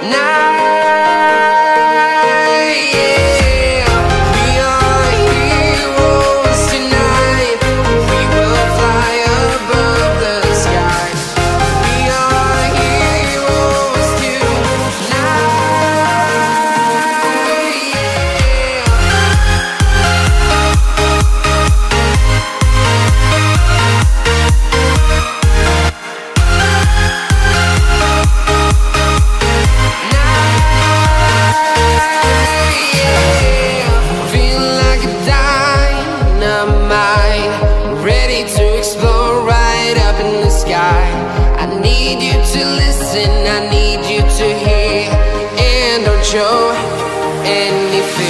tonight. I need you to hear, and don't show any fear.